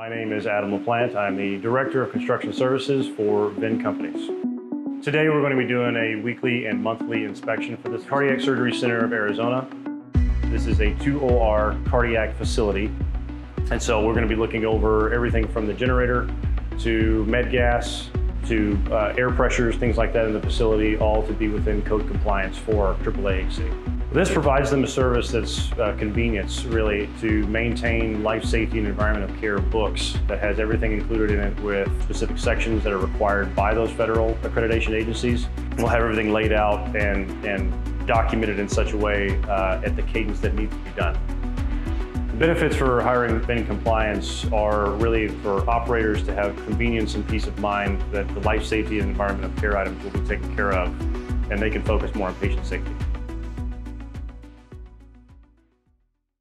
My name is Adam LaPlante. I'm the Director of Construction Services for Venn Companies. Today we're going to be doing a weekly and monthly inspection for the Cardiac Surgery Center of Arizona. This is a 2OR cardiac facility. And so we're going to be looking over everything from the generator to med gas to uh, air pressures, things like that in the facility, all to be within code compliance for AAAHC. This provides them a service that's uh, convenience, really, to maintain life safety and environment of care books that has everything included in it with specific sections that are required by those federal accreditation agencies. We'll have everything laid out and, and documented in such a way uh, at the cadence that needs to be done. The benefits for hiring Venn Compliance are really for operators to have convenience and peace of mind that the life safety and environment of care items will be taken care of and they can focus more on patient safety.